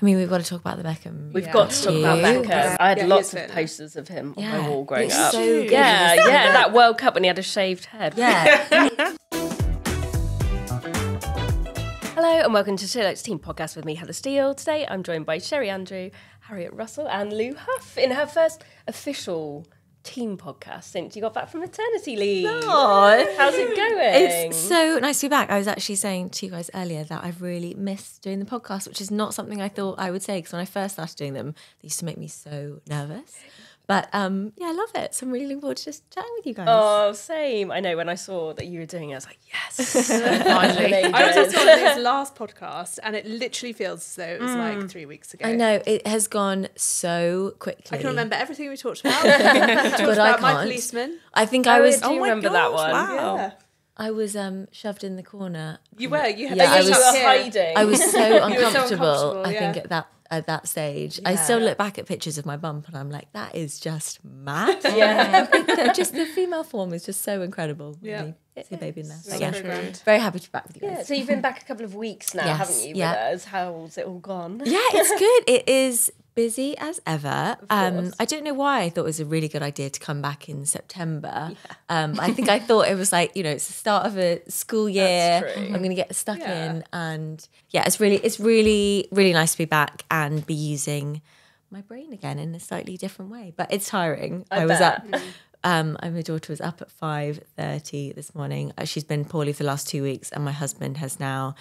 I mean, we've got to talk about the Beckham. We've Yeah. got to talk about Cute. Beckham. I had Yeah, lots of posters of him on Yeah. my wall growing It's up. so good. Yeah, yeah, that World Cup when he had a shaved head. Yeah. Hello and welcome to SheerLuxe Team Podcast with me, Heather Steele. Today I'm joined by Sherri Andrew, Harriet Russell, and Lu Hough in her first official team podcast since you got back from maternity leave. Aw. How's it going? It's so nice to be back. I was actually saying to you guys earlier that I've really missed doing the podcast, which is not something I thought I would say because when I first started doing them, they used to make me so nervous. But um, yeah, I love it. So I'm really looking forward to just chatting with you guys. Oh, same. I know when I saw that you were doing it, I was like, yes. Finally. I was listening to his last podcast and it literally feels as though it was like three weeks ago. I know it has gone so quickly. I can remember everything we talked about. we talked But I about my can't. my policeman. I think Oh, I was. do you my remember that one? Wow. Yeah. I was um, shoved in the corner. You were. You had Yeah, I was- You were hiding. I was so so uncomfortable. uncomfortable, I think at that at that stage, I still look back at pictures of my bump and I'm like, that is just mad. Yeah. Just the female form is just so incredible. Yeah. Really. See a baby in there. So yeah, grand. very happy to be back with you Yeah, so you've been back a couple of weeks now, Yes, haven't you, yeah. with us? How's it all gone? Yeah, it's good. It is busy as ever. Um. I don't know why I thought it was a really good idea to come back in September. Um, I think I thought it was like you know it's the start of a school year. I'm going to get stuck Yeah. in, and yeah, it's really it's really really nice to be back and be using my brain again in a slightly different way. But it's tiring. I, was bet. up. Um, my daughter was up at five thirty this morning. Uh, She's been poorly for the last two weeks, and my husband has now,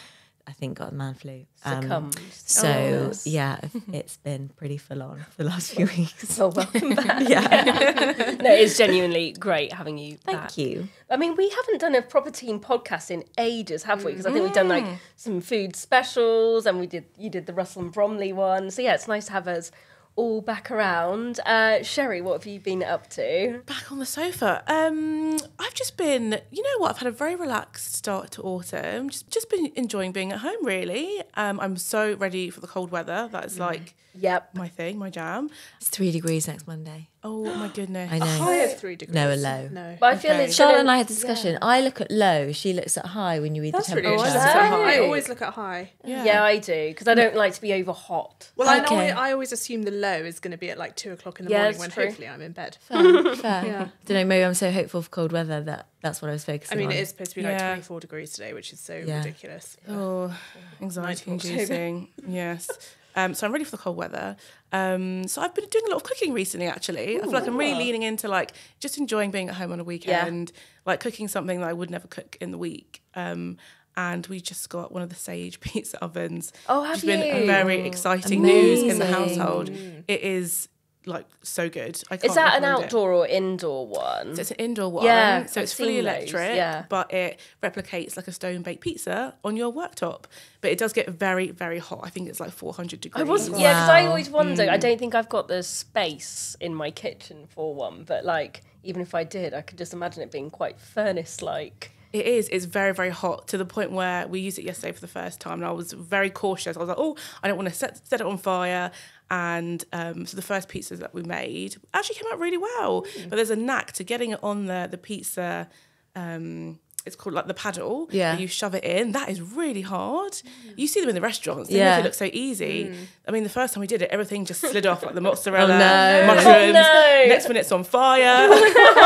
I think, got the man flu. Um, so yeah, it's been pretty full on for the last few weeks. Oh, welcome back. Yeah, no, it's genuinely great having you thank back. you. I mean, we haven't done a proper team podcast in ages, have we? Because I think we've done like some food specials, and we did you did the Russell and Bromley one. So yeah, it's nice to have us all back around. Uh, Sherri, what have you been up to? back on the sofa. Um, I've just been, you know what? I've had a very relaxed start to autumn. Just, just been enjoying being at home. Really, um, I'm so ready for the cold weather. That is like Yep. my thing, my jam. It's three degrees next Monday. Oh my goodness! I know. high of three degrees. No, a low. No. But I feel Okay. it's Charlotte gonna- and I had a discussion. I look at low. She looks at high when you read That's the really temperature. interesting. that? I always look at high. Yeah. I do because I don't like to be over hot. Well, I, Okay. know, I always assume the low is going to be at like two o'clock in the Yeah, morning when true. hopefully I'm in bed. Fair, fair. Yeah. Don't know. Maybe I'm so hopeful for cold weather that that's what I was focusing I mean, on. it is supposed to be like Yeah. 24 degrees today, which is so Yeah. ridiculous. Oh, anxiety inducing. yes. Um, so I'm ready for the cold weather. Um, so I've been doing a lot of cooking recently. Actually, I feel like I'm really leaning into like just enjoying being at home on a weekend, like cooking something that I would never cook in the week. Um, and we just got one of the Sage pizza ovens. Oh, have Which has been very exciting news in the household. It is like so good. I can't Is that an recommend it. outdoor or indoor one? So it's an indoor one. Yeah, So I've it's fully seen those, electric, yeah. but it replicates like a stone baked pizza on your worktop. But it does get very, very hot. I think it's like 400 degrees. I was yeah, because I always wonder. I mm. don't think I've got the space in my kitchen for one, but like even if I did, I could just imagine it being quite furnace like. It is. It's very, very hot to the point where we used it yesterday for the first time, and I was very cautious. I was like, "Oh, I don't want to set set it on fire." And um, so the first pizzas that we made actually came out really well. But there's a knack to getting it on the the pizza. Um, it's called like the paddle. Yeah. where You shove it in. That is really hard. You see them in the restaurants. They Yeah. make it look so easy. I mean, the first time we did it, everything just slid off like the mozzarella, Oh, no. mushrooms. Oh, no. Next minute, it's on fire.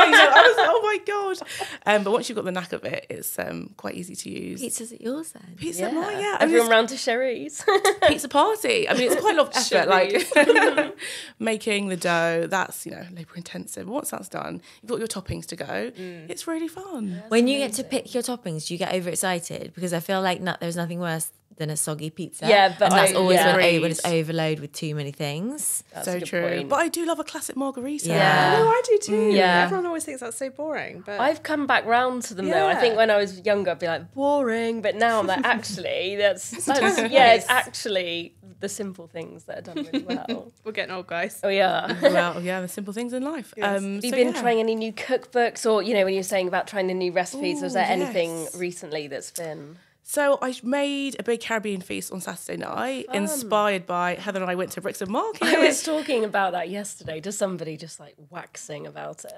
You know, I was like, oh my god. Um, but once you've got the knack of it, it's um, quite easy to use. Pizzas at yours then. Pizza, Yeah, yeah, yeah. I mean, everyone round to Sherri's. pizza party. I mean, it's quite a lot of effort, like making the dough. That's you know labor intensive. Once that's done, you've got your toppings to go. It's really fun. When you get to pick your toppings, do you get overexcited? Because I feel like no, there's nothing worse than a soggy pizza. Yeah, but and that's I- always yeah. when, when it's Agreed. overload with too many things. That's so a good true. point. But I do love a classic margarita. Yeah. No, I do too. Mm. Yeah. Everyone always thinks that's so boring, but I've come back round to them though. I think when I was younger, I'd be like boring, but now I'm like, actually, that's, that's yeah, it's actually the simple things that are done really well. we're getting old guys. oh yeah. well, yeah, the simple things in life. Yes. Have Um, you so been yeah. trying any new cookbooks, or you know, when you're saying about trying the new recipes, was Ooh, there anything recently that's been? So I made a big Caribbean feast on Saturday night, inspired by Heather and I went to Brixton Market. I was talking about that yesterday to somebody, just like waxing about it.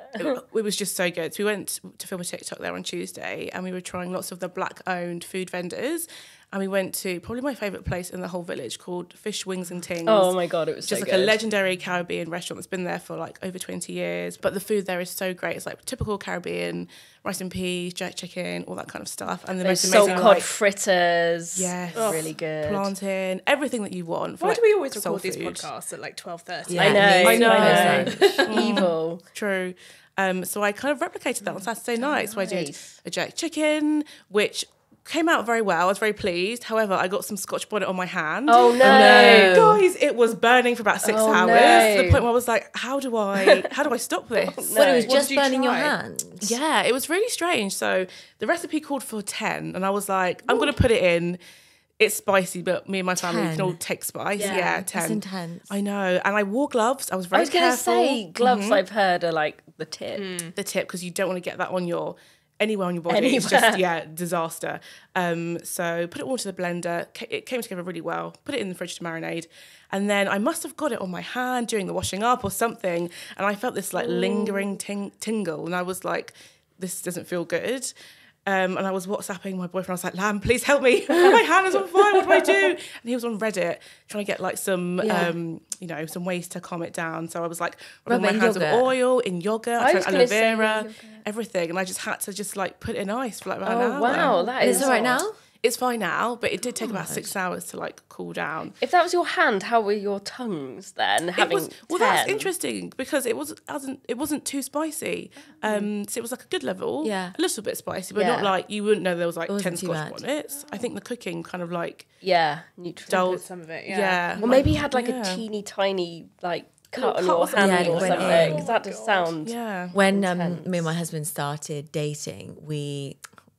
it was just so good. So we went to film a TikTok there on Tuesday, and we were trying lots of the black-owned food vendors. And we went to probably my favourite place in the whole village called Fish Wings and Tings. Oh my god, it was just so like a legendary Caribbean restaurant that's been there for like over 20 years. But the food there is so great. It's like typical Caribbean, rice and peas, jerk chicken, all that kind of stuff. And the Those most salt amazing cod like, fritters. Yes. really good. plantain, everything that you want. For, Why like, do we always soul record these podcasts at like twelve thirty? Yeah, I know, I know. I know. Evil. True. Um, so I kind of replicated that on Saturday night. So I did Nice. a jerk chicken, which came out very well. I was very pleased. However, I got some scotch bonnet on my hand. Oh no. no. Guys, it was burning for about six Oh, hours no. to the point where I was like, how do I how do I stop oh, this? But it was What just did you burning your try? hand. Yeah, it was really strange. So the recipe called for 10, and I was like, I'm going to put it in. It's spicy, but me and my family can all take spice. Yeah, Yeah, that's 10. intense. I know. And I wore gloves. I was very. I very was gonna say gloves. Mm-hmm. I've heard are like the tip. Mm. the tip because you don't want to get that on your anywhere on your body. It's just yeah, disaster. Um, so put it all into the blender. It came together really well. Put it in the fridge to marinate, and then I must have got it on my hand during the washing up or something, and I felt this like lingering ting- tingle, and I was like, this doesn't feel good. Um, and I was WhatsApping my boyfriend. I was like, "Lamb, please help me! my hand is on fire. What do I do?" And he was on Reddit trying to get like some, Yeah. um, you know, some ways to calm it down. So I was like, Rub rubbing it my in hands with oil in yogurt. I I tried aloe vera, yogurt. everything, and I just had to just like put it in ice for like about an Oh hour. wow, that And is it's all right now? It's fine now, but it did take about six hours to like cool down. If that was your hand, how were your tongues then? Having it was well, that's 10? interesting because it was wasn't it wasn't too spicy. Um, so it was like a good level. Yeah. a little bit spicy, but Yeah. not like you wouldn't know there was like ten wasn't too scotch bonnets. I think the cooking kind of like Yeah, neutral. dulled Put some of it, Yeah, yeah. Or maybe you had like yeah. a teeny tiny like cut on cut your or something. hand Yeah, or something. in. 'cause that just sound. yeah. When um, me and my husband started dating, we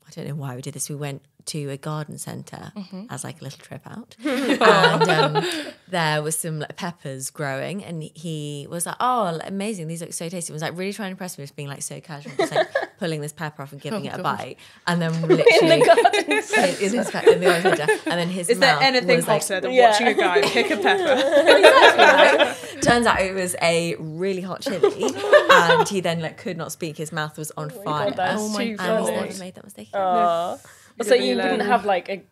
I don't know why we did this. We went to a garden center as like a little trip out, and um, there was some like peppers growing, and he was like, "Oh, amazing! These look so tasty." He was like really trying to impress me just being like so casual, just like pulling this pepper off and giving it a bite, and then literally In the garden. in, in his in the garden center, and then his Is there mouth anything was, like, hotter than Yeah. watching a guy pick a pepper? Turns out it was a really hot chili, and he then like could not speak. His mouth was on fire. God, oh my! And he's never made that mistake. again. Aw. So Really you wouldn't have like a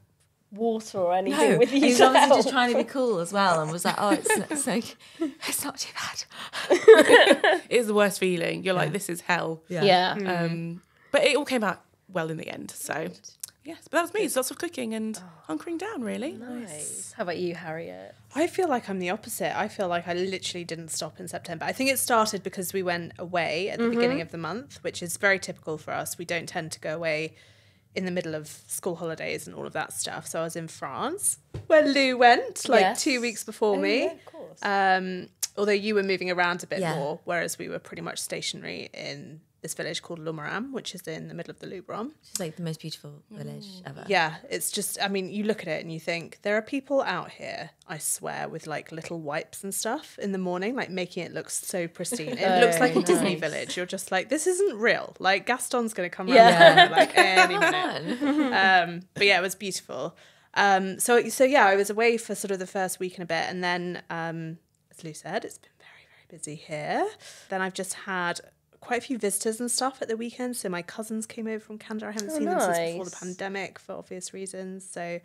water or anything No, with you. he was to obviously just trying to be cool as well, and was like, "Oh, it's it's like it's not too bad." It is the worst feeling. You're like, this is hell. Yeah. Um, but it all came out well in the end. So yes, but that was me. It's lots of cooking and hunkering down, really. Nice. How about you, Harriet? I feel like I'm the opposite. I feel like I literally didn't stop in September. I think it started because we went away at the beginning of the month, which is very typical for us. We don't tend to go away in the middle of school holidays and all of that stuff. So I was in France where Lu went like Yes. two weeks before me. yeah, of course. Um, although you were moving around a bit Yeah. more, whereas we were pretty much stationary in this village called Lourmarin, which is in the middle of the Luberon. It's like the most beautiful village ever. Yeah, it's just, I mean, you look at it and you think, there are people out here, I swear, with like little wipes and stuff in the morning, like making it look so pristine. It looks like a Disney village. You're just like, this isn't real. Like, Gaston's going to come Yeah. around like any minute. Um, but yeah, it was beautiful. Um, so, so yeah, I was away for sort of the first week and a bit. And then, um, as Lu said, it's been very, very busy here. Then I've just had quite a few visitors and stuff at the weekend. So my cousins came over from Canada. I haven't seen them since before the pandemic for obvious reasons. So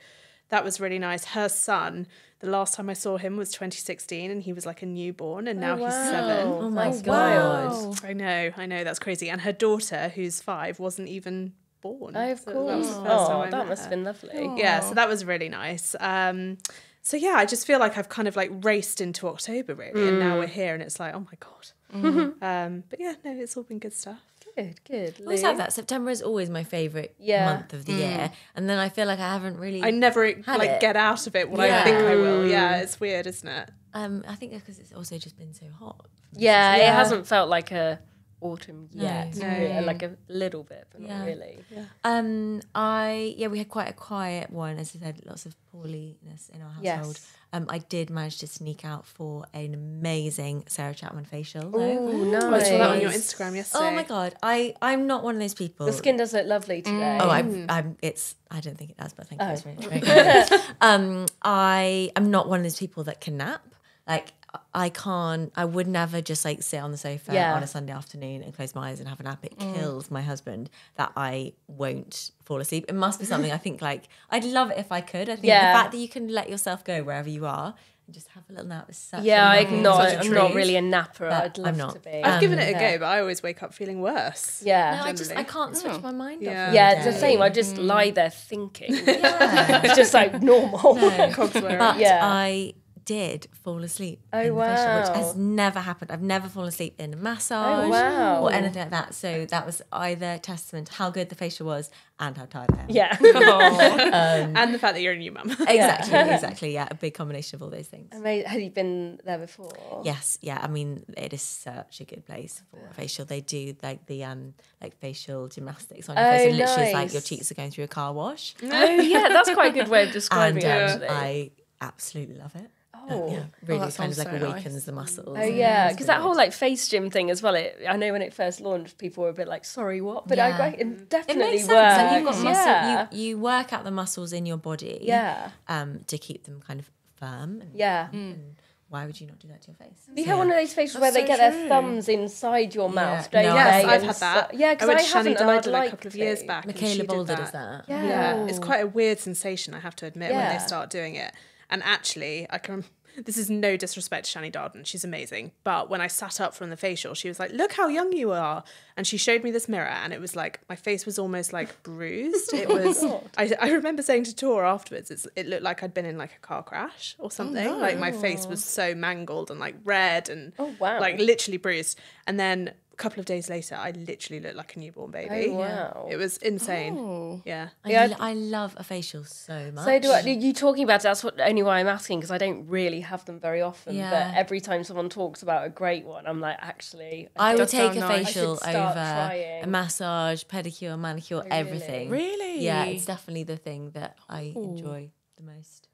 that was really nice. Her son, the last time I saw him was 2016 and he was like a newborn and now he's seven. Oh my That's god! wild. I know, I know, that's crazy. And her daughter, who's five, wasn't even born. Oh, of So course. That was the first time Oh, that must her. have been lovely. Yeah, so that was really nice. Um, so yeah, I just feel like I've kind of like raced into October really, and now we're here, and it's like, oh my god. Um, but yeah, no, it's all been good stuff. Good, good. I always have that. September is always my favorite Yeah. month of the year, and then I feel like I haven't really. I never Had like it. get out of it what I think I will. Yeah, it's weird, isn't it? um, I think because it's also just been so hot. Yeah, it hasn't felt like a autumn No. yet. No. really, like a little bit, but Yeah. not really. Um, I yeah, we had quite a quiet one. As I said, lots of poorliness in our household. Yes. Um, I did manage to sneak out for an amazing Sarah Chapman facial. though. Oh, I saw that on your. Instagram yesterday. Oh my god, I I'm not one of those people. The skin does look lovely today. Oh, I'm, I'm. It's. I don't think it does, but thank you. It's very, very kind. um, I am not one of those people that can nap. Like I can't. I would never just like sit on the sofa Yeah. on a Sunday afternoon and close my eyes and have a nap. It Mm. kills my husband that I won't fall asleep. It must be something I think like I'd love it if I could. I think Yeah. the fact that you can let yourself go wherever you are and just have a little nap is such. Yeah, a I'm not, such a I'm not really a napper. But I'd love I'm not. to be. I've um, given it a yeah. go, but I always wake up feeling worse. yeah. No, I just I can't mm. switch my mind Yeah. off. yeah, all it's the same. I just mm. lie there thinking. Yeah. it's just like normal. Cogs wearing. But Yeah. I did fall asleep. Oh, in the facial, which wow. has never happened. I've never fallen asleep in a massage Oh, wow. or anything like that. So that was either testament to how good the facial was and how tired I am. yeah. and the fact that you're a new mum. Exactly, exactly. Yeah, a big combination of all those things. Amazing. Have you been there before? Yes, yeah. I mean, it is such a good place for a facial. They do like the um like facial gymnastics on your Oh, face. And literally, it's like your cheeks are going through a car wash. Oh yeah, that's quite a good way of describing um, it. Actually. I absolutely love it. Oh. Yeah, really that kind sounds of like so awakens nice. the muscles. Oh yeah, because that whole like face gym thing as well. It, I know when it first launched, people were a bit like, "Sorry, what?" But I Yeah. quite, it It definitely makes sense. works. Like you've got muscle. Yeah. You you work out the muscles in your body. Yeah. Um, to keep them kind of firm. And, yeah. and why would you not do that to your face? You have one of those facials where That's they so get their thumbs inside your mouth, Yeah. don't No, Yes, they? I've And had so- that. yeah, because I I, haven't, Shani and I'd like a couple of to. years back. and she Michaela did Boulder that. does that. Yeah. Yeah, it's quite a weird sensation, I have to admit, when they start doing it. And actually, I can. This is no disrespect to Shani Darden. She's amazing. But when I sat up from the facial, she was like, "Look how young you are," and she showed me this mirror, and it was like my face was almost like bruised. It oh was. I, I remember saying to Tor afterwards, it's, it looked like I'd been in like a car crash or oh, something. Like my face was so mangled and like red and Oh, wow. like literally bruised. And then a couple of days later, I literally looked like a newborn baby. Oh, wow. It was insane. Oh. Yeah. I, Yeah. lo- I love a facial so much. So do I. You talking about it, that's what only why I'm asking because I don't really have them very often. Yeah. But every time someone talks about a great one, I'm like, actually, I think- would take a nice. Facial over trying. a massage, pedicure, manicure, oh, everything. Really? Yeah, it's definitely the thing that I enjoy the most.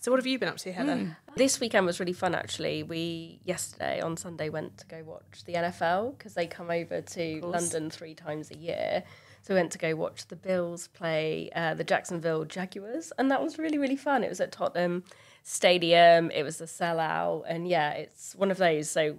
So what have you been up to, Heather? Hmm. This weekend was really fun actually. We yesterday on Sunday went to go watch the NFL because they come over to London three times a year. So we went to go watch the Bills play uh, the Jacksonville Jaguars, and that was really really fun. It was at Tottenham Stadium. It was a sellout, and yeah, it's one of those. So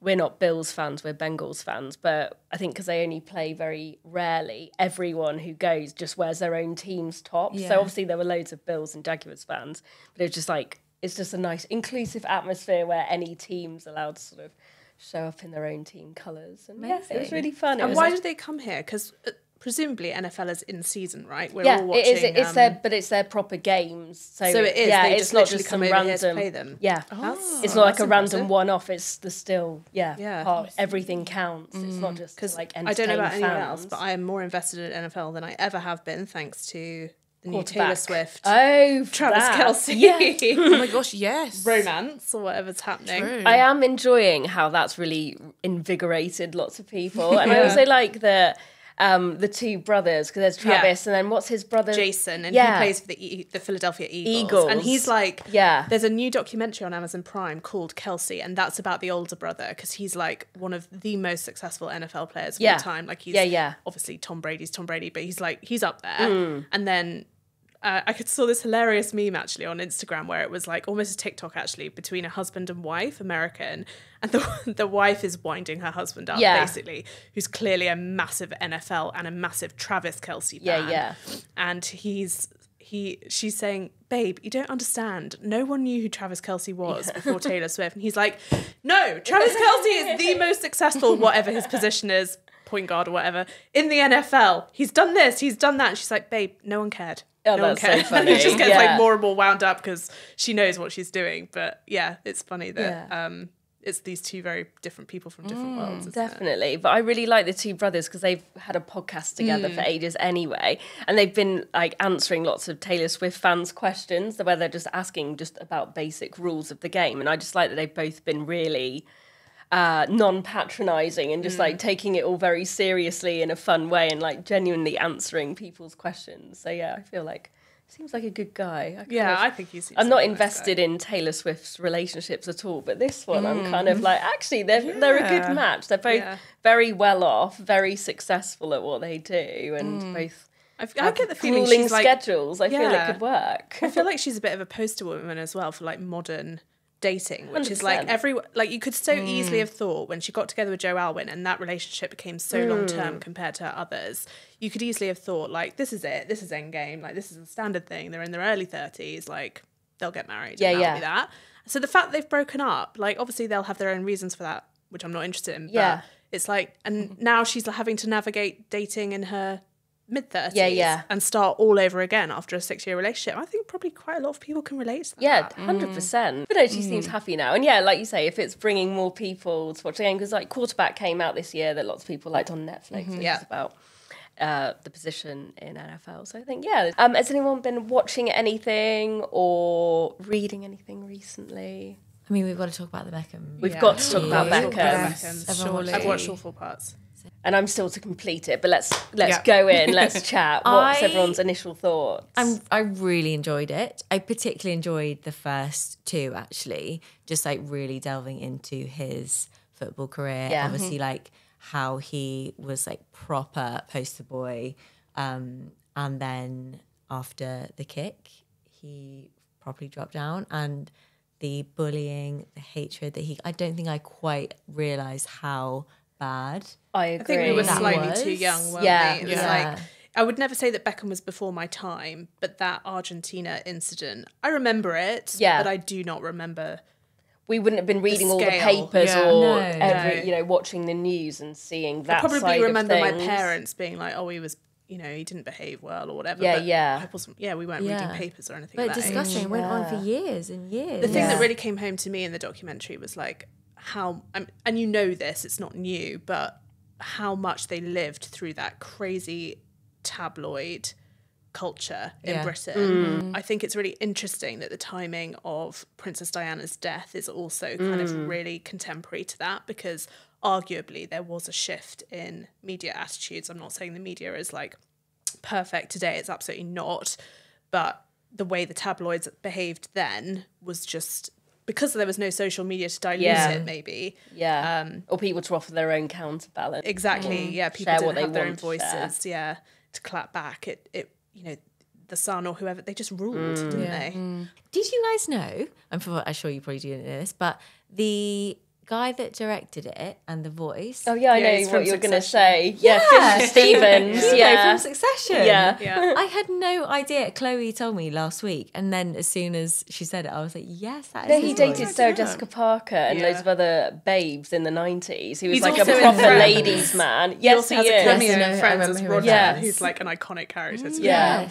we're not Bills fans, we're Bengals fans, but I think because they only play very rarely, everyone who goes just wears their own team's top. Yeah. So obviously there were loads of Bills and Jaguars fans, but it was just like it's just a nice inclusive atmosphere where any team's allowed to sort of show up in their own team colours. And yeah, it was really fun. It And why did they come here? Because uh, presumably NFL is in season, right? We're yeah, all watching. it is. It's um, their, but it's their proper games. So, So it is, Yeah, they it's just not just come some over here to random. play them? Yeah, That's- it's not like that's a random one-off. It's the still. Yeah, Yeah. part, everything counts. It's not just Because like I don't know about entertain anyone else, but I am more invested in NFL than I ever have been, thanks to the new Taylor Swift, Oh, Travis that. Kelce Yeah. Oh my gosh, yes. romance or whatever's happening. True. I am enjoying how that's really invigorated lots of people, and I also like the um, the two brothers because there's Yeah. Travis and then what's his brother? Jason, and Yeah. he plays for the e- the Philadelphia Eagles. Eagles. and he's like, Yeah. There's a new documentary on Amazon Prime called Kelce, and that's about the older brother because he's like one of the most successful NFL players of Yeah. all time. Like he's Yeah, yeah. obviously Tom Brady's Tom Brady, but he's like he's up there. Mm. And then uh, I could saw this hilarious meme actually on Instagram where it was like almost a TikTok actually between a husband and wife, American, and the the wife is winding her husband up Yeah. basically, who's clearly a massive NFL and a massive Travis Kelce fan. Yeah, yeah. And he's he she's saying, Babe, you don't understand. No one knew who Travis Kelce was before Taylor Swift. And he's like, No, Travis Kelce is the most successful, whatever his position is, point guard or whatever, in the NFL. He's done this, he's done that. And she's like, Babe, no one cared. Oh, no that's so funny. it just gets Yeah. like more and more wound up because she knows what she's doing. But yeah, it's funny that Yeah. um it's these two very different people from different worlds. isn't it? Definitely, but I really like the two brothers because they've had a podcast together for ages anyway, and they've been like answering lots of Taylor Swift fans' questions where they're just asking just about basic rules of the game, and I just like that they've both been really uh, non-patronizing and just like mm. taking it all very seriously in a fun way and like genuinely answering people's questions. So yeah, I feel like seems like a good guy. I Yeah, of- I think he's. I'm not a nice invested in Taylor Swift's relationships at all, but this one I'm kind of mm. like, actually, they're they're a good match. They're both Yeah. very well off, very successful at what they do, and mm. both I, I get the feeling she's like schedules. I feel it could work. I feel like she's a bit of a poster woman as well for like modern dating, which is like 100%. every like you could so easily mm. have thought when she got together with Joe Alwyn and that relationship became so long term mm. compared to others, you could easily have thought like this is it, this is end game, like this is a standard thing. They're in their early thirties, like they'll get married. Yeah, and yeah. That. So the fact that they've broken up, like obviously they'll have their own reasons for that, which I'm not interested in. But Yeah. it's like, and mm-hmm. now she's having to navigate dating in her mid thirties. Yeah, yeah. And start all over again after a six year relationship. I think probably quite a lot of people can relate to that. Yeah, hundred percent. But no, she seems happy now, and yeah, like you say, if it's bringing more people to watch the game, because like quarterback came out this year that lots of people liked on Netflix. which Yeah. is about uh, the position in NFL. So I think yeah. Um, has anyone been watching anything or reading anything recently? I mean, we've got to talk about the Beckham. We've Yeah. got to talk about Yeah. Beckham, Yes. Everyone surely. I've watched all four parts. And I'm still to complete it. But let's let's Yeah. go in. Let's chat. What's I- everyone's initial thoughts? I'm, I really enjoyed it. I particularly enjoyed the first two, actually, just like really delving into his football career. Yeah. Obviously, like how he was like proper poster boy. Um, and then after the kick, he properly dropped down. And the bullying, the hatred that he, I don't think I quite realized how bad. I agree. I think we were That slightly was- too young, weren't Yeah. we? It was Yeah. like I would never say that Beckham was before my time, but that Argentina incident, I remember it, Yeah. but I do not remember. we wouldn't have been reading all the papers Yeah. or No. every, No. you know, watching the news and seeing that I probably side remember of my parents being like, "Oh, he was, you know, he didn't behave well or whatever." Yeah, but yeah. I wasn't. Yeah, we weren't Yeah. reading papers or anything. But at that age. discussion went on for years and years. The thing Yeah. that really came home to me in the documentary was like how, um, and you know this, it's not new, but how much they lived through that crazy tabloid culture in Yeah. Britain. I think it's really interesting that the timing of Princess Diana's death is also kind of really contemporary to that because arguably there was a shift in media attitudes. I'm not saying the media is like perfect today, it's absolutely not. But the way the tabloids behaved then was just because there was no social media to dilute Yeah. it, maybe. Yeah. Um, or people to offer their own counterbalance. Exactly. Mm. Yeah, people Share didn't what they have their own want share. voices. Yeah, to clap back. It, it, you know, the Sun or whoever they just ruled, mm. didn't Yeah. they? Mm. Did you guys know? I'm, for, I'm sure you probably didn't know this, but the guy that directed it and the voice. Oh yeah, I Yeah, know what you're going to say. Yeah, Fisher Stevens. Hugo yeah. from Succession. Yeah. Yeah. I had no idea. Chloe told me last week, and then as soon as she said it, I was like, "Yes, that is." No, his he voice. dated Sarah Jessica Parker and Yeah. loads of other babes in the 90s. He was He's like a proper ladies man. He Yes, also he has a is. cameo Yes, I in Friends as Roger, Yes. who's like an iconic character. So mm. Yeah.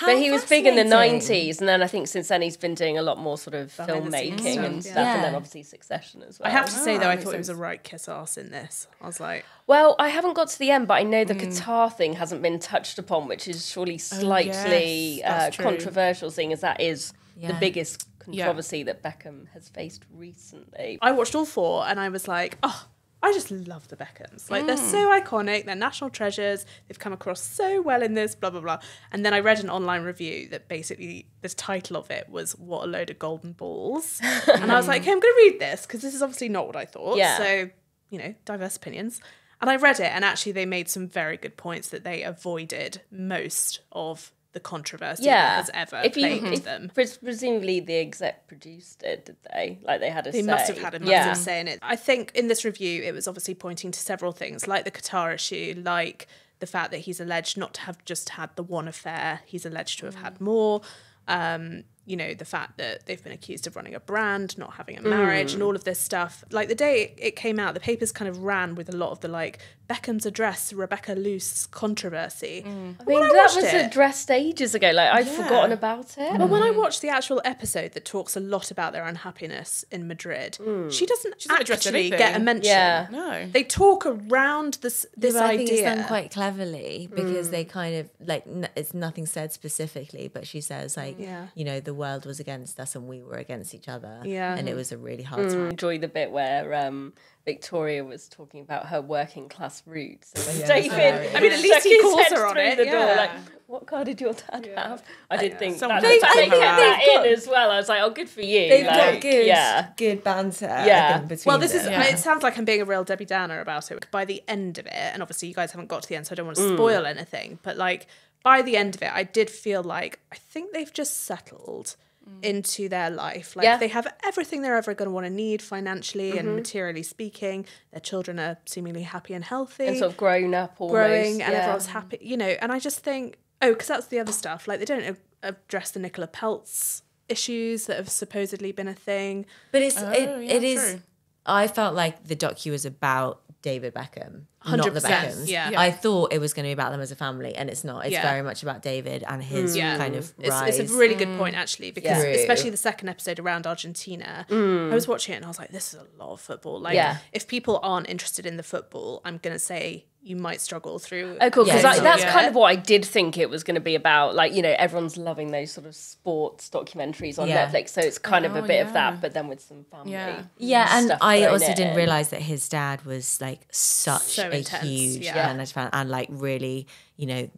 Yes. But he was big in the 90s, and then I think since then he's been doing a lot more sort of Behind the scenes filmmaking stuff, and yeah. stuff, and then obviously Succession as well. I have to say though, I makes thought it was a right kiss ass in this. I was like, Well, I haven't got to the end, but I know the Mm. Qatar thing hasn't been touched upon, which is surely Oh, slightly yes, uh, controversial, seeing as that is the biggest controversy that Beckham has faced recently. I watched all four and I was like, oh, I just love the Beckhams. Like they're Mm. so iconic, they're national treasures. They've come across so well in this, blah blah blah. And then I read an online review that basically the title of it was "What a load of golden balls," and I was like, okay, I'm going to read this because this is obviously not what I thought. Yeah. So you know, diverse opinions. And I read it, and actually they made some very good points that they avoided most of the controversy Yeah, that has ever if you plagued if, them. presumably the exec produced it, did they? Like they had a They say. must have had a massive yeah. say in it. I think in this review, it was obviously pointing to several things, like the Qatar issue, like the fact that he's alleged not to have just had the one affair, he's alleged to have had more. Um, you know, the fact that they've been accused of running a brand, not having a marriage, and all of this stuff. Like the day it came out, the papers kind of ran with a lot of the like Beckham's address, Rebecca Loos controversy. Mm. I mean, When I that was it- addressed ages ago. Like I'd forgotten about it. But when I mm. watched the actual episode that talks a lot about their unhappiness in Madrid, mm. she doesn't doesn't actually get a mention. Yeah. No. They talk around this this but I idea. think it's done quite cleverly because they kind of like n- it's nothing said specifically, but she says like, Yeah. you know, the world was against us and we were against each other. Yeah. and it was a really hard time. enjoy the bit where um, Victoria was talking about her working class roots. And Yeah, David. I mean, at least he calls her on it, The door, like, what car did your dad have? I did think Someone that, has that to they call her kept that They've in as well. I was like, oh, good for you. They've like, got good, Yeah. good banter. Yeah. Think, between well, this is. them. Yeah. It sounds like I'm being a real Debbie Downer about it. By the end of it, and obviously you guys haven't got to the end, so I don't want to mm. spoil anything. But like by the end of it, I did feel like I think they've just settled. Mm. into their life. Like Yeah. they have everything they're ever going to want to need financially and mm-hmm. materially speaking. Their children are seemingly happy and healthy and sort of grown up almost. growing and yeah. everyone's happy, you know. And I just think, oh, because that's the other stuff. Like they don't address the Nicola Peltz issues that have supposedly been a thing. But it's Oh, it, yeah, it is. I felt like the docu was about David Beckham, not the 100%, Beckhams. yeah. I thought it was going to be about them as a family, and it's not. It's Yeah. very much about David and his Yeah. kind of It's, rise. it's a really good mm. point actually because Yeah. especially the second episode around Argentina, mm. I was watching it and I was like, this is a lot of football. Like, Yeah. if people aren't interested in the football, I'm gonna say you might struggle through. Oh, cool. Because Yeah, that's yeah. kind of what I did think it was going to be about. Like, you know, everyone's loving those sort of sports documentaries on Yeah. Netflix. So it's kind of a Oh, bit of that, but then with some family. Yeah. yeah, and stuff I also didn't in. realize that his dad was like such So a intense, huge yeah. and, fan and like really, you know,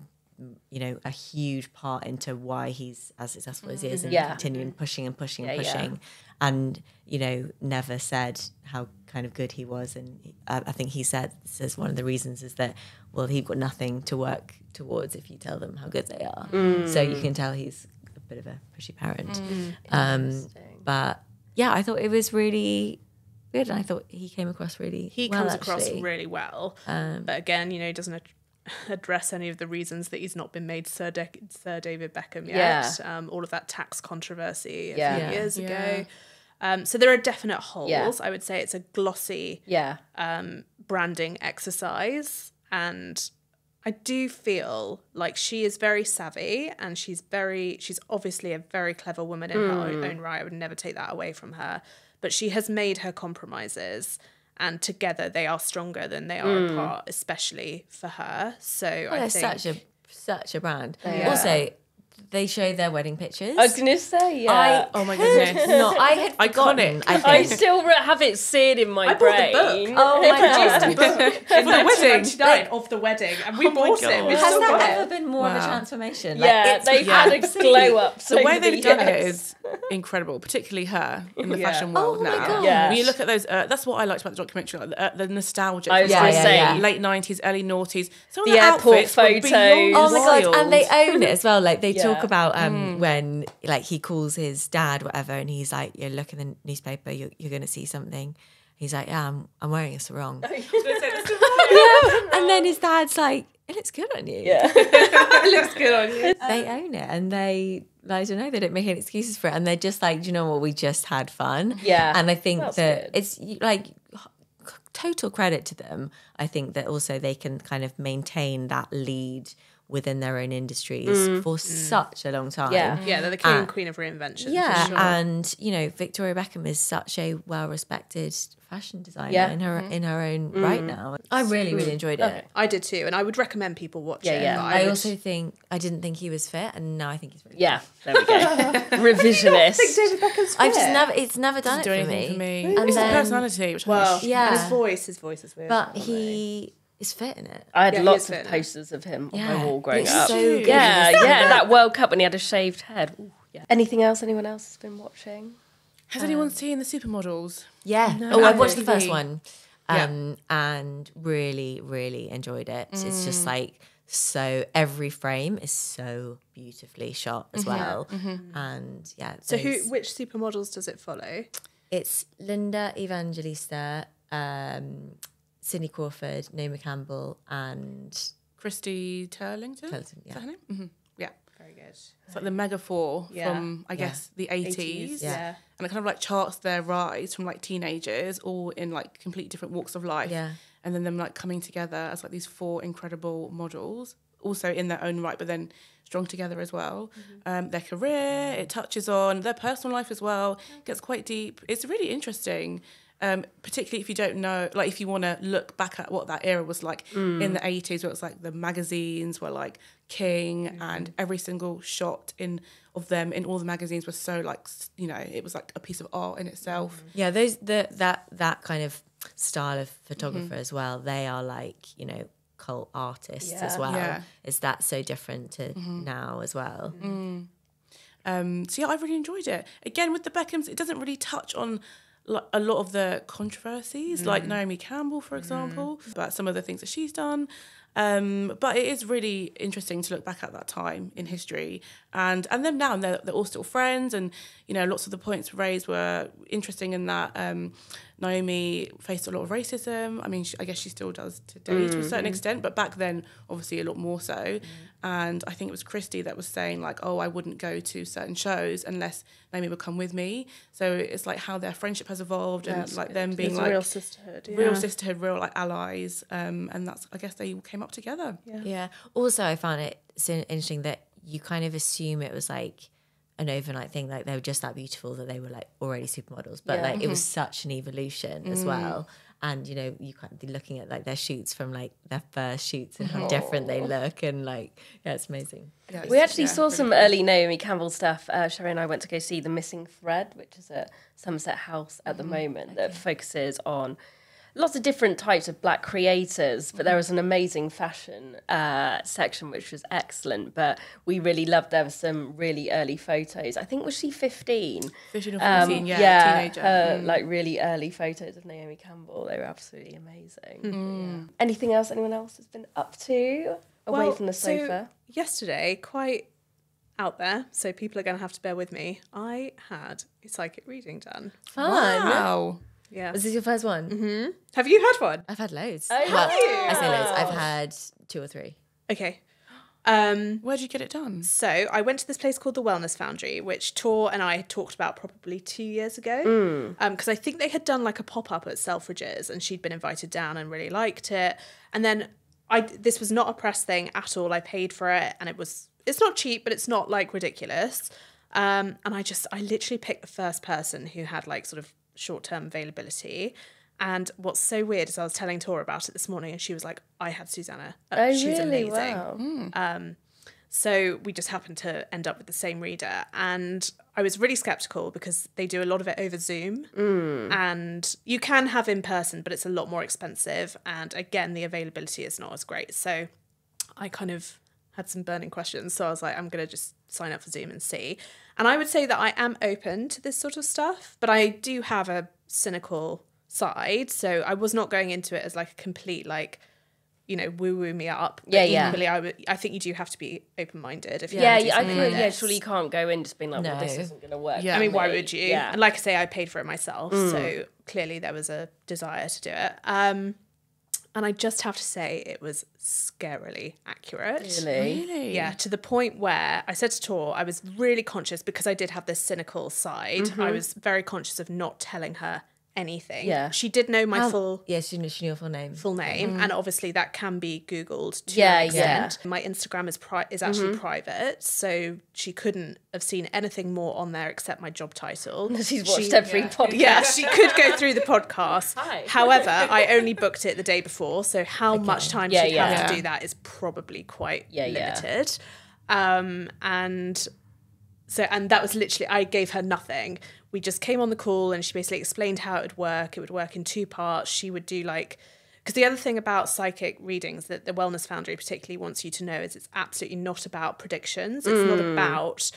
you know, a huge part into why he's as successful as he is and mm. Yeah. continuing pushing and pushing and Yeah, yeah. pushing, and you know, never said how kind of good he was. And I, I think he said says one of the reasons is that well, he's got nothing to work towards if you tell them how good they are. So you can tell he's a bit of a pushy parent. Um, but yeah, I thought it was really good, and I thought he came across really. he well, comes across really well, Um, but again, you know, he doesn't ad- address any of the reasons that he's not been made Sir, De- Sir David Beckham yet. Um, all of that tax controversy a Yeah. few years Yeah. ago. Um, so there are definite holes. Yeah. I would say it's a glossy Yeah. um, branding exercise. And I do feel like she is very savvy and she's very, she's obviously a very clever woman in her own, own right. I would never take that away from her. But she has made her compromises and together they are stronger than they are apart, especially for her. So well, I they're think. such a such a brand. are. Also, they showed their wedding pictures. I was going to say, yeah. I Oh my goodness. not. I had Iconic. forgotten. I I think. still have it seared in my I bought the brain. book. Oh my god! for the wedding. of the wedding, and we Oh bought it. We've Has still got that it. ever been more of a transformation? Like, yeah, it's they've yeah. had a glow up. The way they've done it years. is incredible, particularly her in the Yeah. fashion Oh world my now. Yeah. When you look at those, uh, that's what I liked about the documentary, like the, uh, the nostalgia. I was from gonna say, yeah. late nineties, early noughties. Some of The the, airport photos. Oh my god! And they own it as well. Like they talk about um when like he calls his dad, whatever, and he's like, "You look in the newspaper, you're, you're going to see something." He's like, "Yeah, I'm, I'm wearing a sarong." yeah, and then his dad's like, "It looks good on you." Yeah. it looks good on you. they own it, and they I don't know, they don't make any excuses for it, and they're just like, you know what? We just had fun." Yeah. and I think That's that good. it's like total credit to them. I think that also they can kind of maintain that lead within their own industries mm. for mm. such a long time. Yeah. Yeah, they're the king and uh, queen of reinvention. Yeah, for sure. and you know Victoria Beckham is such a well-respected fashion designer Yeah. in her mm-hmm. in her own right mm. now. I really really enjoyed it. I did too, and I would recommend people watch Yeah, it. yeah. but I, would- also think I didn't think he was fit, and now I think he's really. Yeah, there we go. Revisionist. David Beckham's I've just never. It's never done do it for anything me. for me. And it's the then- personality, which Well, Yeah. and his voice, his voice is weird. But he is fit in it. I had Yeah, lots of fit posters of him on Yeah, my wall growing it's up. so good. yeah, yeah, that World Cup when he had a shaved head. Ooh, yeah. Anything else anyone else has been watching? Has anyone seen the supermodels? Yeah. Oh, I watched the first one, Yeah. um, and really, really enjoyed it. It's Mm. just like so. Every frame is so beautifully shot as Mm-hmm. well, and yeah. so who? Which supermodels does it follow? It's Linda Evangelista, um, Cindy Crawford, Naomi Campbell, and Christy Turlington. Turlington, Is yeah. that her name? hmm Yeah. Very good. It's like the mega four Yeah. from I guess the 80s. Yeah. And it kind of like charts their rise from like teenagers all in like complete different walks of life. Yeah. And then them like coming together as like these four incredible models, also in their own right, but then strong together as well. Um, their career, it touches on their personal life as well, gets quite deep. It's really interesting. Um, particularly if you don't know, like if you want to look back at what that era was like in the 80s, where it's like the magazines were like king and every single shot in of them in all the magazines was so like, you know, it was like a piece of art in itself. yeah, those the that that kind of style of photographer Mm-hmm. as well. They are like you know cult artists as well. Yeah. Is that so different to now as well? Um, so yeah, I really enjoyed it. Again, with the Beckhams, it doesn't really touch on a lot of the controversies, like Naomi Campbell, for example, about some of the things that she's done. Um, but it is really interesting to look back at that time in history and and them now, and they're, they're all still friends. And you know, lots of the points raised were interesting in that um, Naomi faced a lot of racism. I mean, she, I guess she still does today mm. to a certain mm-hmm. extent, but back then, obviously, a lot more so. Mm. And I think it was Christy that was saying like, "Oh, I wouldn't go to certain shows unless Naomi would come with me." So it's like how their friendship has evolved, and like good. them being it's like real sisterhood, yeah. real sisterhood, real like allies. Um, and that's I guess they came up together. Yeah. Yeah. Also, I found it so interesting that you kind of assume it was like an overnight thing. Like they were just that beautiful that they were like already supermodels, but yeah. like mm-hmm. it was mm-hmm. such an evolution mm. as well. And you know, you can't be looking at like their shoots from like their first shoots and how different they look, and like yeah, it's amazing. Yeah, we actually yeah, saw some cool. early Naomi Campbell stuff. Uh, Sherri and I went to go see The Missing Thread, which is a Somerset House at the mm. moment okay. that focuses on lots of different types of black creators, but there was an amazing fashion uh, section which was excellent. But we really loved there were some really early photos. I think was she fifteen? Fifteen or fourteen, um, yeah, yeah, teenager. Her, mm. like really early photos of Naomi Campbell. They were absolutely amazing. Mm. Yeah. Anything else anyone else has been up to away well, from the sofa? So yesterday, quite out there, so people are going to have to bear with me. I had a psychic reading done. Fun! Wow. Yeah. Was this your first one? Mm-hmm. Have you had one? I've had loads. Oh, well, I say loads. I've had two or three. Okay. Um, Where'd you get it done? So I went to this place called the Wellness Foundry, which Tor and I had talked about probably two years ago. Because mm. um, I think they had done like a pop up at Selfridges, and she'd been invited down and really liked it. And then I this was not a press thing at all. I paid for it, and it was it's not cheap, but it's not like ridiculous. Um, and I just I literally picked the first person who had like sort of short term availability. And what's so weird is I was telling Tora about it this morning, and she was like, "I had Susanna. Uh, oh, she's really? amazing." Wow. Mm. Um, so we just happened to end up with the same reader, and I was really skeptical because they do a lot of it over Zoom, mm. and you can have in person, but it's a lot more expensive, and again, the availability is not as great. So I kind of had some burning questions, so I was like, I'm gonna just sign up for Zoom and see. And I would say that I am open to this sort of stuff, but I do have a cynical side. So I was not going into it as like a complete like you know, woo woo me up. But yeah, equally, yeah. I, would, I think you do have to be open minded. If yeah, yeah, I feel, yeah, surely you can't go in just being like, no. well, this isn't going to work. Yeah, I mean, why would you? Yeah. And like I say, I paid for it myself, mm. so clearly there was a desire to do it. Um, and I just have to say, it was scarily accurate. Really? really? Yeah, to the point where I said to Tor, I was really conscious because I did have this cynical side. Mm-hmm. I was very conscious of not telling her anything. Yeah. She did know my How, full Yes, she knew, she knew your full name. Full name. Mm. And obviously that can be Googled to yeah, Yeah. My Instagram is pri- is actually mm-hmm. private. So she couldn't have seen anything more on there except my job title. She's watched she, every yeah. podcast. Yeah, she could go through the podcast. Hi. However, I only booked it the day before. So how okay. much time yeah, she'd yeah. have to do that is probably quite yeah, limited. Um, and so and that was literally I gave her nothing. We just came on the call and she basically explained how it would work. It would work in two parts. She would do like because the other thing about psychic readings that the Wellness Foundry particularly wants you to know is it's absolutely not about predictions. It's mm. not about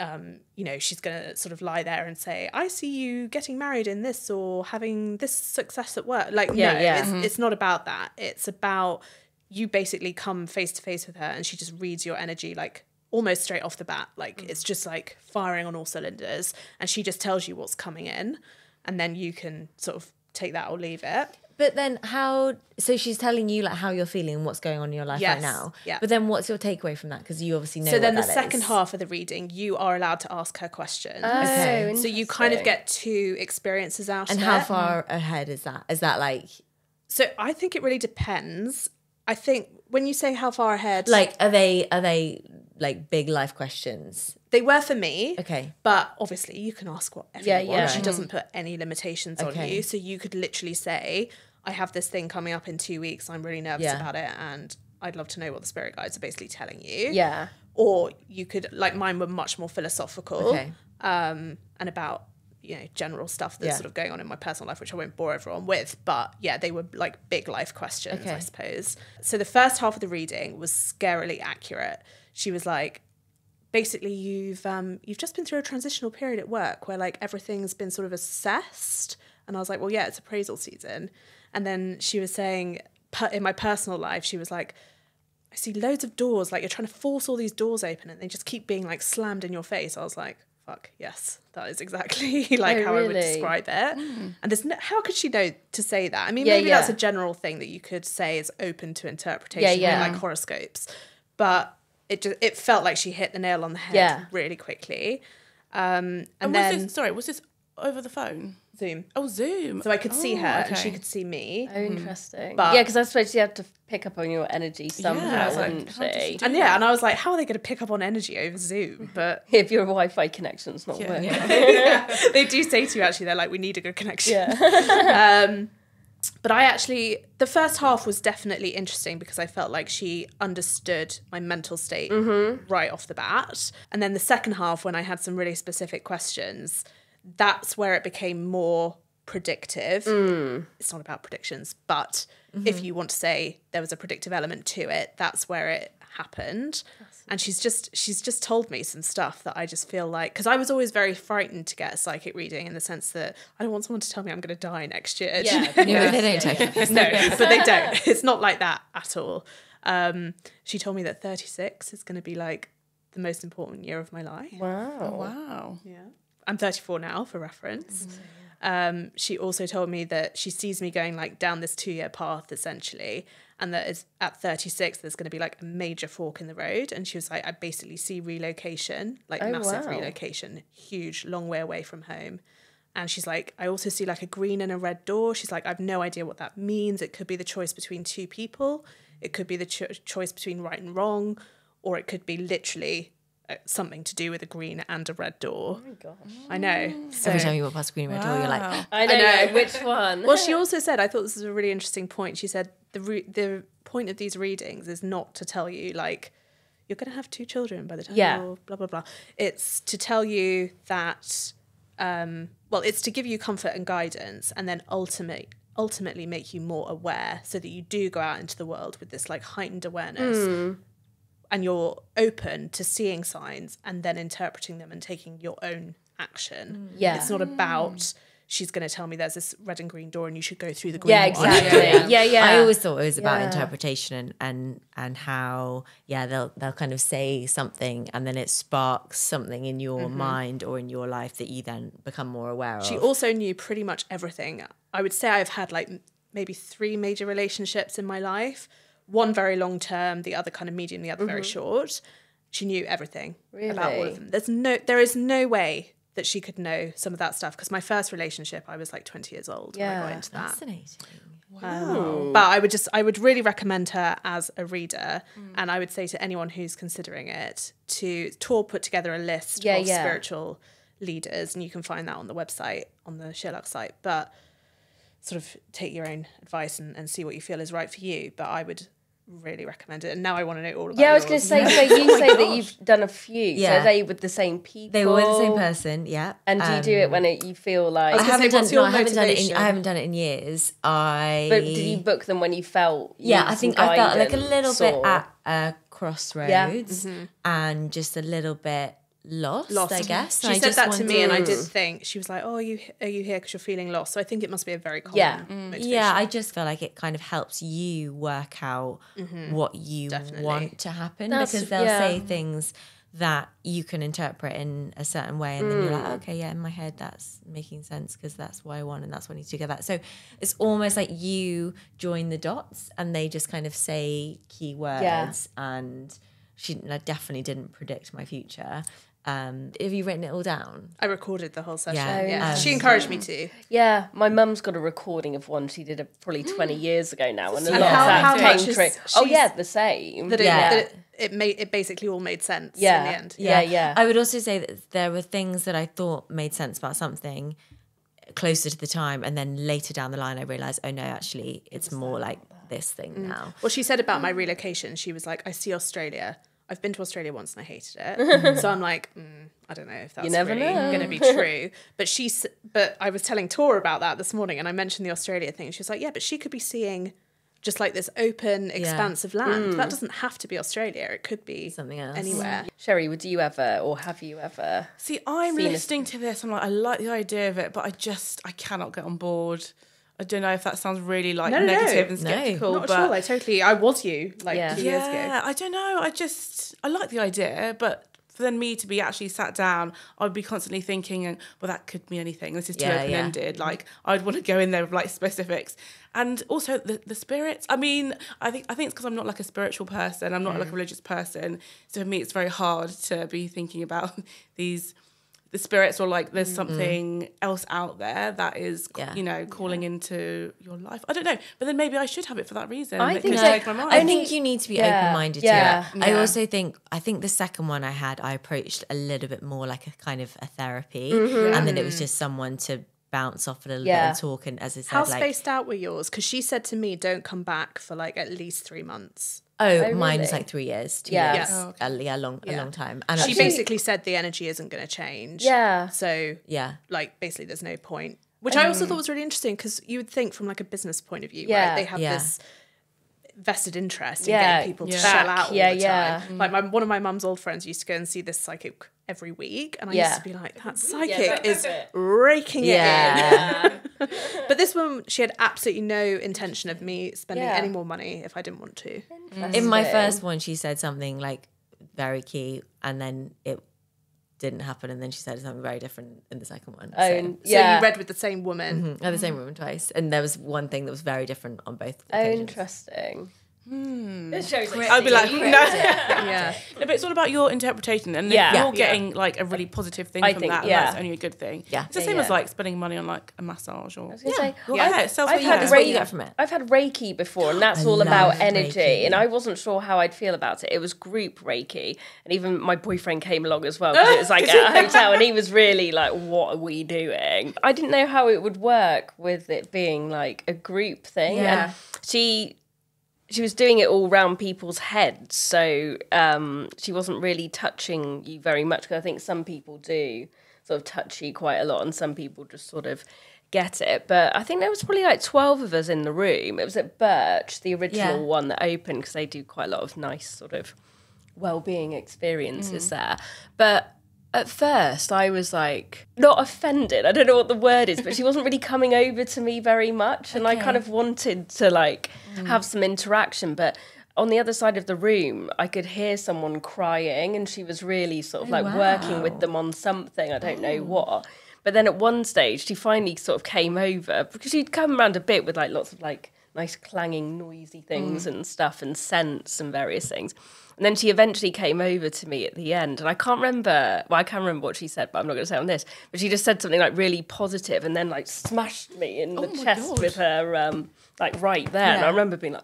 um, you know, she's going to sort of lie there and say, I see you getting married in this or having this success at work. Like, yeah, no, yeah. It's, mm-hmm. it's not about that. It's about you basically come face to face with her and she just reads your energy like almost straight off the bat. Like mm. it's just like firing on all cylinders, and she just tells you what's coming in, and then you can sort of take that or leave it. But then how? So she's telling you like how you're feeling and what's going on in your life yes, right now. Yeah. But then what's your takeaway from that? Because you obviously know. So then the second is. half of the reading, you are allowed to ask her questions. Oh, okay. So you kind of get two experiences out. And how it. far ahead is that? Is that like? So I think it really depends. I think when you say how far ahead, like are they are they like big life questions? They were for me. Okay. But obviously you can ask whatever yeah, you want. Yeah. She doesn't put any limitations okay. on you. So you could literally say, I have this thing coming up in two weeks. I'm really nervous yeah. about it and I'd love to know what the spirit guides are basically telling you. Yeah. Or you could like mine were much more philosophical. Okay. Um, and about you know general stuff that's yeah. sort of going on in my personal life which i won't bore everyone with but yeah they were like big life questions okay. i suppose so the first half of the reading was scarily accurate she was like, basically you've um, you've just been through a transitional period at work where like everything's been sort of assessed. And I was like, well, yeah, it's appraisal season. And then she was saying in my personal life, she was like, I see loads of doors, like you're trying to force all these doors open and they just keep being like slammed in your face. I was like, fuck, yes, that is exactly like Oh, how I would describe it. And there's no, how could she know to say that? I mean, Yeah, maybe that's a general thing that you could say is open to interpretation, Yeah, yeah. like horoscopes. But it just it felt like she hit the nail on the head Yeah. really quickly. Um, and, And then was this, sorry, was this over the phone? Zoom. Oh, Zoom. So I could see Oh, her and she could see me. Oh, interesting. But- yeah, because I suppose you have to pick up on your energy somehow, I was wouldn't how does she she? do And yeah, and I was like, how are they going to pick up on energy over Zoom? But If your Wi-Fi connection's not Yeah. working. they do say to you actually, they're like, we need a good connection. Yeah. um, but I actually, the first half was definitely interesting because I felt like she understood my mental state mm-hmm. right off the bat. And then the second half, when I had some really specific questions, that's where it became more predictive. Mm. It's not about predictions, but if mm-hmm. you want to say there was a predictive element to it, that's where it happened. And she's just she's just told me some stuff that I just feel like because I was always very frightened to get a psychic reading in the sense that I don't want someone to tell me I'm going to die next year. Do you Yeah. know? No, they don't take it. no, but they don't. It's not like that at all. Um, she told me that 36 is going to be like the most important year of my life. wow. Wow. Yeah. I'm 34 now, for reference. Um, she also told me that she sees me going like down this two year path essentially, and that is at 36 there's going to be like a major fork in the road. And she was like, I basically see relocation, like Oh, massive wow. relocation, huge, long way away from home. And she's like, I also see like a green and a red door. She's like, I've no idea what that means. It could be the choice between two people. It could be the cho- choice between right and wrong, or it could be literally something to do with a green and a red door. Oh my gosh. I know. So, Every time you walk past a green red door, you're like, I know, know. which one. well, she also said, I thought this was a really interesting point. She said the re- the point of these readings is not to tell you like you're going to have two children by the time Yeah. you're blah blah blah. It's to tell you that, um, well, it's to give you comfort and guidance, and then ultimate ultimately make you more aware, so that you do go out into the world with this like heightened awareness. And you're open to seeing signs and then interpreting them and taking your own action. Yeah. It's not about she's going to tell me there's this red and green door and you should go through the green yeah, exactly. Yeah, yeah. I always thought it was about Yeah. interpretation and, and and how yeah they'll they'll kind of say something and then it sparks something in your Mm-hmm. mind or in your life that you then become more aware She of. She also knew pretty much everything. I would say I've had like maybe three major relationships in my life. One very long term, the other kind of medium, the other very short. She knew everything about all Mm-hmm. Of them. There's no, there is no way that she could know some of that stuff because my first relationship, I was like 20 years old when I Yeah. got into that. Fascinating. Um, but I would just, I would really recommend her as a reader, Mm. and I would say to anyone who's considering it to Tor put together a list Yeah, of yeah. spiritual leaders, and you can find that on the website on the SheerLuxe site. But sort of take your own advice and, and see what you feel is right for you. But I would really recommend it. And now I want to know all about. It. Yeah, I was going to say, so oh you say that you've done a few. Yeah. So are they with the same people? They were with the same person, yeah. And do you do it when it, you feel like. I was haven't say, done. what's No, I haven't done it. In. I haven't done it in years. I. but did you book them when you felt. yeah, I think I felt like a guidance little bit at a crossroads mm-hmm. and just a little bit lost, Lost. I guess. She I said that to me, and I did think she was like, "Oh, are you are you here because you're feeling lost?" So I think it must be a very common Yeah. Mm. motivation. Yeah, I just feel like it kind of helps you work out mm-hmm. what you Definitely. want to happen That's- because they'll yeah. say things that you can interpret in a certain way, and then you're like, mm. okay, yeah, in my head that's making sense because that's what I want and that's what I need to get that. So it's almost like you join the dots, and they just kind of say key words, and she I definitely didn't predict my future. Um, have you written it all down? I recorded the whole session. Yeah. Yeah, Oh, she encouraged me to. Yeah, my mum's got a recording of one she did a, probably 20 years ago now, and a And lot how- of that how came much is- true. Oh, yeah, the same. That it, Yeah. that it, it made it basically all made sense Yeah. in the end. Yeah, yeah. I would also say that there were things that I thought made sense about something closer to the time, and then later down the line, I realized, oh no, actually, it's more like this thing Mm. now. Well, she said about my relocation, she was like, "I see Australia. I've been to Australia once and I hated it. so I'm like, mm, I don't know if that's never really going to be true. But she, but I was telling Tor about that this morning, and I mentioned the Australia thing. She was like, "Yeah, but she could be seeing." Just like this open expanse of land. That doesn't have to be Australia. It could be Something else. anywhere. Sherri, would you ever, or have you ever? See, I'm Seen a- listening to this. I'm like, I like the idea of it, but I just I cannot get on board. I don't know if that sounds really like No, no, no. negative and No. skeptical, Not but at all. I totally. I was you like Yeah. two years ago. yeah, I don't know. I just I like the idea, but for then me to be actually sat down, I'd be constantly thinking, and well, that could be anything. This is too Yeah, yeah. open ended. Like I'd want to go in there with like specifics, and also the the spirits. I mean, I think I think it's because I'm not like a spiritual person. I'm not Mm. like a religious person. So for me, it's very hard to be thinking about these. The spirits, or like there's something else out there that is, Mm. Yeah. you know, calling into your life. I don't know, but then maybe I should have it for that reason. I think could so. my mind. I think you need to be Yeah, open minded yeah, to it. I also think I think the second one I had, I approached a little bit more like a kind of a therapy, Mm-hmm. and then it was just someone to bounce off a little Yeah. bit and talk. And as I said, How like, spaced out were yours? Because she said to me, "Don't come back for like at least three months." Oh, oh, mine was really? like three years, two Yeah. years, Oh, a, yeah, long, a long time. And She actually- basically said the energy isn't going to change. Yeah. So yeah, like basically, there's no point. Which I um, also thought was really interesting because you would think from like a business point of view, Yeah. right? They have Yeah. this vested interest in Yeah. getting people to Yeah. shell out all Yeah, the yeah. time. Mm. Like my, one of my mum's old friends used to go and see this psychic every week, and I Yeah. used to be like, "That psychic is raking it in." But this one, she had absolutely no intention of me spending Yeah. any more money if I didn't want to. In my first one, she said something like very key, and then it didn't happen, and then she said something very different in the second one. Oh, so. and- So yeah. you read with the same woman. Mm-hmm. I had the same woman twice, and there was one thing that was very different on both. Oh, occasions. interesting. Hmm. It shows I'd be like, no. Yeah. No, but it's all about your interpretation, and Yeah. if you're Yeah. getting like a really positive thing I from think, that, yeah. that's only a good thing. Yeah. it's the Yeah, same as like spending money on like a massage or. I was gonna say, Well, I've- yeah, I've had get. what you Reiki- get from it. I've had Reiki before, and that's I all about energy. Reiki. And I wasn't sure how I'd feel about it. It was group Reiki, and even my boyfriend came along as well because it was like at a hotel, and he was really like, "What are we doing?" I didn't know how it would work with it being like a group thing. Yeah. And she she was doing it all round people's heads, so um, she wasn't really touching you very much. Because I think some people do sort of touch you quite a lot, and some people just sort of get it. But I think there was probably like twelve of us in the room. It was at Birch, the original Yeah. one that opened, because they do quite a lot of nice sort of well-being experiences there. But at first, I was like not offended. I don't know what the word is, but she wasn't really coming over to me very much, and I kind of wanted to like have some interaction, but. On the other side of the room, I could hear someone crying, and she was really sort of oh, like working with them on something. I don't know oh. what. But then at one stage, she finally sort of came over because she'd come around a bit with like lots of like nice clanging, noisy things mm. and stuff and scents and various things. And then she eventually came over to me at the end, and I can't remember. Well, I can't remember what she said, but I'm not going to say on this. But she just said something like really positive, and then like smashed me in the my chest God. with her um like right there. And I remember being like,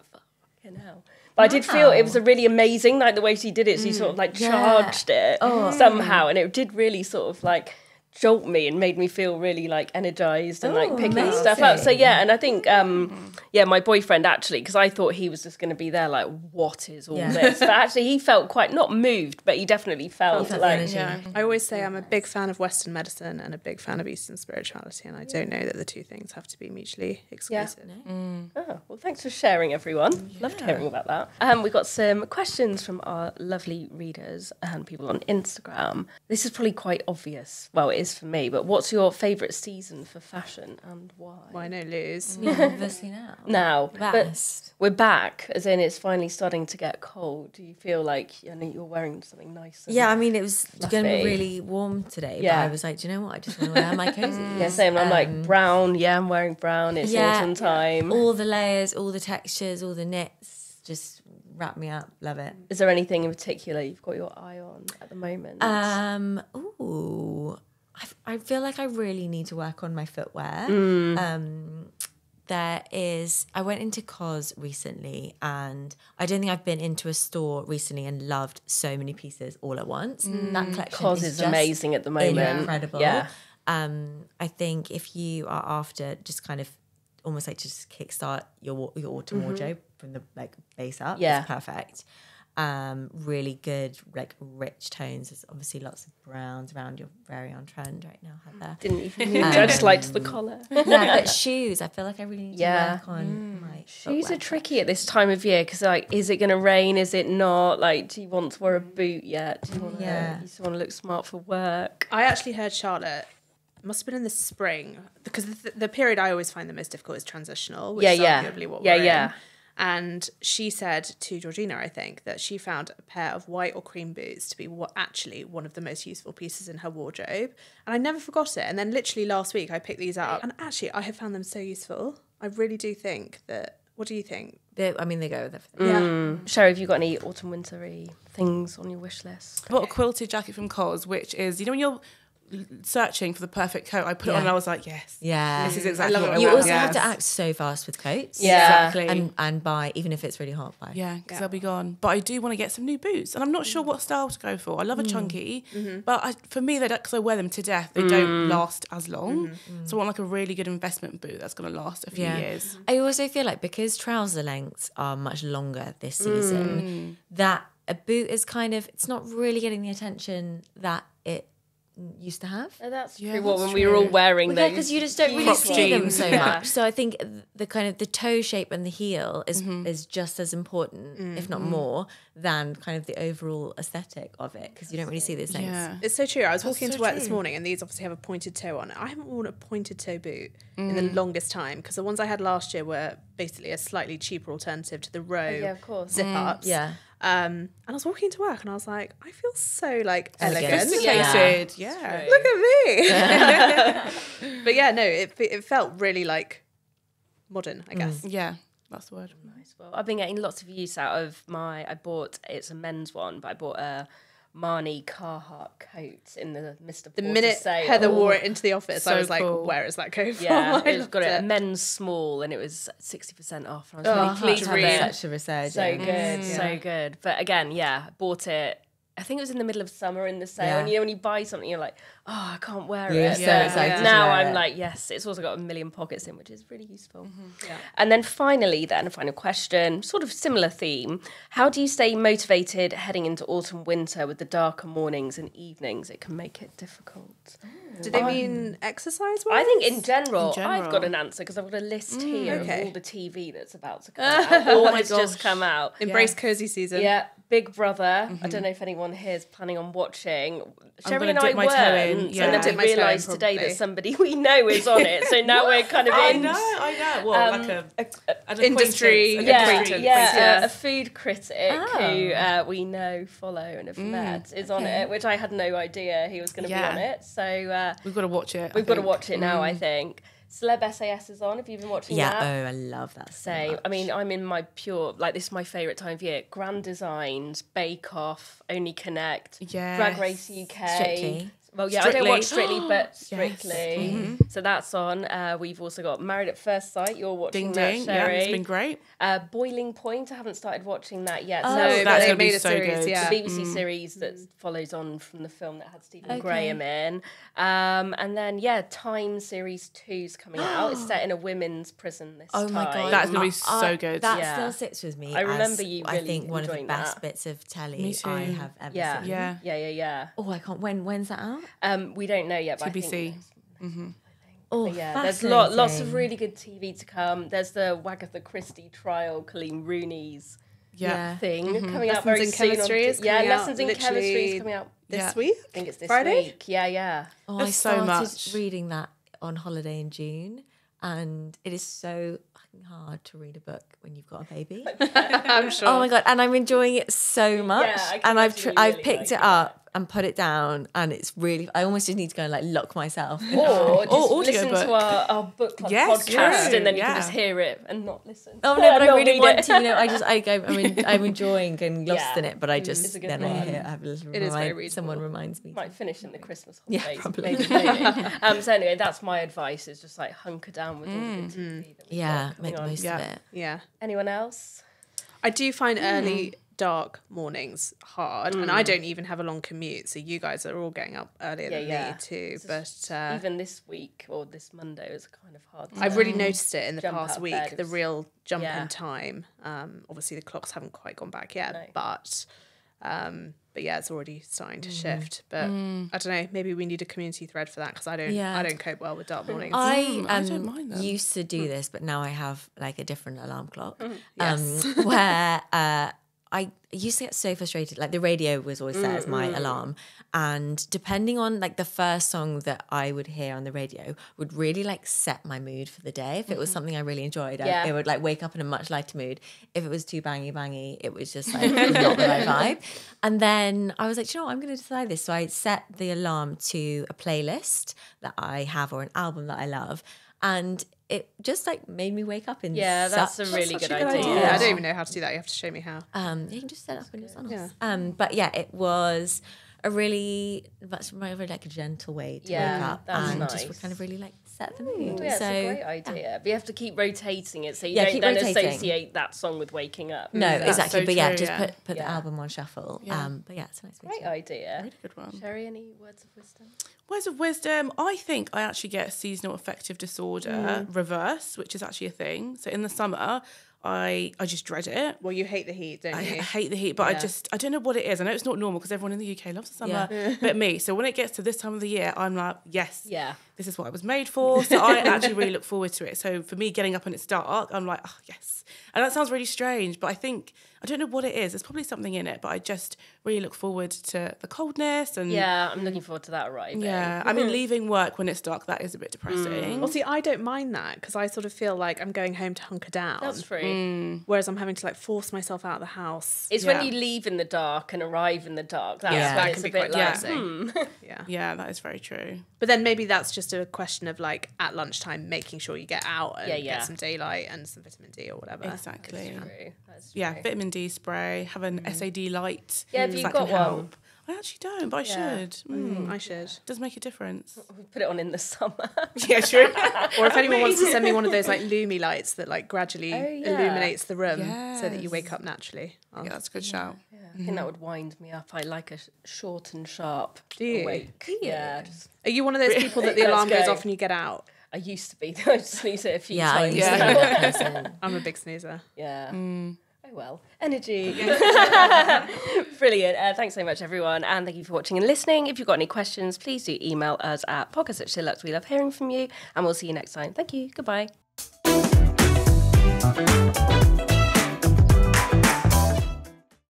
"Fucking hell." But I did feel it was a really amazing, like the way she did it. She sort of like Yeah. charged it somehow, and it did really sort of like jolt me and made me feel really like energized and like Oh, picking stuff up. So yeah, and I think um yeah, my boyfriend actually because I thought he was just going to be there like what is all Yeah. this? But actually he felt quite not moved, but he definitely felt, felt like. Yeah. I always say I'm a big fan of Western medicine and a big fan of Eastern spirituality, and I don't know that the two things have to be mutually exclusive. Oh, well, thanks for sharing, everyone. Loved hearing about that. Um, we got some questions from our lovely readers and people on Instagram. This is probably quite obvious. Well, it is for me, but what's your favourite season for fashion and why? Why no lose? Yeah, obviously now. Now, but Best. we're back, as in it's finally starting to get cold. Do you feel like I know you're wearing something nice? Yeah, I mean, it was going to be really warm today, Yeah. but I was like, do you know what? I just want to wear my cozy. Yeah, same. I'm like brown. Yeah, I'm wearing brown. It's yeah. autumn time. All the layers, all the textures, all the knits, just wrap me up. Love it. Is there anything in particular you've got your eye on at the moment? Um, ooh, I, I feel like I really need to work on my footwear. Mm. Um, there is, I went into COS recently and I don't think I've been into a store recently and loved so many pieces all at once. That collection COS is is amazing at the moment. Incredible. Yeah. Um, I think if you are after just kind of almost like just kickstart your your autumn wardrobe from the like base up, Mm-hmm. Yeah. it's perfect. Um, really good like rich tones. There's obviously lots of browns around. You're very on trend right now, Heather. Didn't even um, I just liked the collar. no, but shoes. I feel like I really need Yeah. to work on mm. my Shoes footwear are tricky at this time of year because, like, is it going to rain? Is it not? Like, do you want to wear a mm. boot yet? Do you want to? Yeah. You just want to look smart for work. I actually heard Charlotte must have been in the spring because the, the period I always find the most difficult is transitional, which Yeah, is yeah. arguably what Yeah, we're yeah. in. And she said to Georgina, I think, that she found a pair of white or cream boots to be what actually one of the most useful pieces in her wardrobe. And I never forgot it. And then literally last week I picked these up and actually I have found them so useful. I really do think that what do you think? They, I mean, they go with everything. Yeah. Mm. Sherri, have you got any autumn wintery things on your wish list? I bought a quilted jacket from Cos, which is you know when you're searching for the perfect coat, I put it on and I was like, yes, Yeah. this is exactly love what it I You want. also have to act so fast with coats. Yeah. exactly. And and buy even if it's really hot. Buy. Yeah, because they'll be gone. But I do want to get some new boots, and I'm not sure mm. what style to go for. I love a mm. chunky, mm-hmm. but I, for me, they don't because I wear them to death. They don't mm. last as long. Mm-hmm. So I want like a really good investment boot that's going to last a few Yeah. years. I also feel like because trouser lengths are much longer this season, that a boot is kind of it's not really getting the attention that it used to have. Oh, that's Yeah, true. What that's when we were all true. wearing Yeah, those? because you just don't really Crop see them so Yeah. much. So I think the kind of the toe shape and the heel is mm-hmm. is just as important, if not mm-hmm. more, than kind of the overall aesthetic of it because you don't really see those things. Yeah. It's so true. I was walking so to work this morning, and these obviously have a pointed toe on. I haven't worn a pointed toe boot in the mm. longest time because the ones I had last year were basically a slightly cheaper alternative to the row oh, yeah, of course. zip ups. Mm. Yeah. Um, and I was walking to work, and I was like, I feel so like Elegant. elegant. Yeah. Yeah. Look at me. but yeah, no, it it felt really like modern. I guess. Yeah, that's the word. Nice. Well, I've been getting lots of use out of my. I bought it's a men's one, but I bought a Marni Carhartt coat in the Mr. The minute sale. Heather wore it into the office, I was like, cool. "Where is that coat from?" Yeah, I it's loved got it. it. men's small, and it was sixty percent off. And I Oh, was really pleased it. Such a resurgence. So good, mm. so good. But again, yeah, bought it. I think it was in the middle of summer in the sale, Yeah. and you know when you buy something, you're like, oh, I can't wear You're it. so Yeah. excited to Now I'm it. like, yes, it's also got a million pockets in, which is really useful. Mm-hmm. Yeah. And then finally, then a final question, sort of similar theme. How do you stay motivated heading into autumn, winter with the darker mornings and evenings? It can make it difficult. Do they um, mean exercise? I think in general, In I've got an answer because I've got a list mm, here okay. of all the TV that's about to come out. All oh has just come out. embrace cozy season. Yeah, Big Brother. I don't mm-hmm. know if anyone here is planning on watching. Sherri gonna and I dip my toe in, weren't, yeah. and we my realised today that somebody we know is on it. So now we're kind of I in. know, I know. Well, Um, like a, a- an Industry- yeah, acquaintance, yeah, yeah. A, a food critic who uh, we know, follow, and have met is on it, which I had no idea he was going to Yeah. be on it. So uh, We've got to watch it. We've got to watch it now. I think Celeb SAS is on. Have you been watching Yeah. that? Oh, I love that. So Same. much. I mean, I'm in my pure like this is my favourite time of year. Grand Designs, Bake Off, Only Connect, Drag Yes. Race UK. Strictly. Well, yeah, I don't watch Strictly. Strictly, but Strictly. So that's on. Uh, we've also got Married at First Sight. You're watching Ding that, ding. Yeah, Sherri. it's been great. uh, Boiling Point. I haven't started watching that yet. Oh, so That's gonna they be made a so series. good. Yeah. the BBC series that follows on from the film that had Stephen Okay. Graham in. Um, and then, yeah, Time Series 2's coming out. It's set in a women's prison this Oh time. my god, That's gonna be I- so good. That Yeah. still sits with me. I remember as, you I think one of the best that. bits of telly I have ever Yeah. seen. Yeah. Yeah, yeah, yeah. Oh, I can't. When? When's that out? Um, we don't know yet, but I TBC. think Oh, But yeah, there's lot, lots of really good TV to come. There's the Wagatha Christie trial, Colleen Rooney's Yeah. thing coming out Lessons very in soon. Chemistry t- is yeah, out lessons in chemistry is coming out. This Yeah. week? I think it's this Friday? week. Yeah, yeah. Oh, I There's so started much. reading that on holiday in June, and it is so fucking hard to read a book when you've got a baby. I'm sure. Oh my god! And I'm enjoying it so much, I can and I've tr- you I've picked like it it. up and put it down, and it's really. I almost just need to go and like lock myself. Or just oh, Or listen to audiobook. our, our book club Yes, podcast, true, and then you yeah. can just hear it and not listen. Oh no, but I really want it. to you know I just I go, I'm, in, I'm enjoying and lost Yeah. in it, but I mm, just a good then I one. hear I have a little It is very remind, readable. someone reminds me. Might finish in the Christmas Yeah, holidays. probably. maybe, maybe. um, so anyway, that's my advice: is just like hunker down with all the good mm. TV that we've Yeah, make coming the on. most Yeah. of it. yeah. Anyone else? I do find hmm. early dark mornings hard, and I don't even have a long commute. So you guys are all getting up earlier Yeah, than yeah. me too. This But uh, Even this week or this Monday was kind of hard. to- I've really noticed it in the past week bed. the real jump Yeah. in time. Um, obviously the clocks haven't quite gone back yet, No. but um, but yeah, it's already starting Mm. to shift. But I don't know. Maybe we need a community thread for that because I don't. Yeah. I don't cope well with dark mornings. I, Mm, I um, don't mind them. used to do this, but now I have like a different alarm clock. Yes. Um, where uh, I used to get so frustrated. Like the radio was always set as my mm, mm. alarm, and depending on like the first song that I would hear on the radio would really like set my mood for the day. If it was mm-hmm. something I really enjoyed, Yeah. I, it would like wake up in a much lighter mood. If it was too bangy bangy, it was just like not the right vibe. And then I was like, you know, what? I'm going to decide this. So I set the alarm to a playlist that I have or an album that I love, and it just like made me wake up in Yeah, that's a really Such good, a idea. Yeah, I don't even know how to do that. You have to show me how. um, you can just set it up on your Sonos. Yeah. Um, but yeah, it was a really that's very like a gentle way to Yeah, wake up that's and nice. just kind of really like set the mood. Yeah, it's a great idea. Yeah. But you have to keep rotating it so you Yeah, don't then rotating. associate that song with waking up. no, That's exactly. so but yeah, true, just yeah. put put the album on shuffle. Um, but yeah, it's a nice way Great to idea. Really good one. Sherri, any words of wisdom? Words of wisdom. I think I actually get seasonal affective disorder reverse, which is actually a thing. So in the summer, I I just dread it. Well, you hate the heat, don't I, you? I hate the heat, but I just I don't know what it is. I know it's not normal because everyone in the UK loves the summer, but me. So when it gets to this time of the year, I'm like, yes, Yeah. this is what I was made for. So I actually really look forward to it. So for me, getting up and it's dark, I'm like, oh yes. And that sounds really strange, but I think I don't know what it is. There's probably something in it, but I just really look forward to the coldness and Yeah, I'm looking forward to that arriving. yeah. I mean, leaving work when it's dark that is a bit depressing. Well, see, I don't mind that because I sort of feel like I'm going home to hunker down. That's true. Mm. Whereas I'm having to like force myself out of the house. It's Yeah. when you leave in the dark and arrive in the dark. That's Yeah. when That it's a bit quite like, hmm. Yeah. Yeah, that is very true. But then maybe that's just a question of like at lunchtime making sure you get out and Yeah, yeah. get some daylight and some vitamin D or whatever. Exactly. True. That's true. Yeah, vitamin D spray, have an SAD light. Yeah, have you got can help. one? I actually don't, but I Yeah. should. Mm. Mm, I should. Does make a difference. We put it on in the summer. yeah, true. Or if anyone wants to send me one of those like Lumie lights that like gradually Oh, yeah. illuminates the room so that you wake up naturally. I'll- yeah, that's a good shout. I think that would wind me up. I like a short and sharp Do you? awake. Yeah, just- Are you one of those people that the Let's alarm goes off and you get out? I used to be. I just snooze it a few Yeah, times. used to now. be that person. I'm a big snoozer. Yeah. Mm. Well. Energy. Brilliant. Uh, thanks so much, everyone. And thank you for watching and listening. If you've got any questions, please do email us at podcast at SheerLuxe. We love hearing from you. And we'll see you next time. Thank you. Goodbye.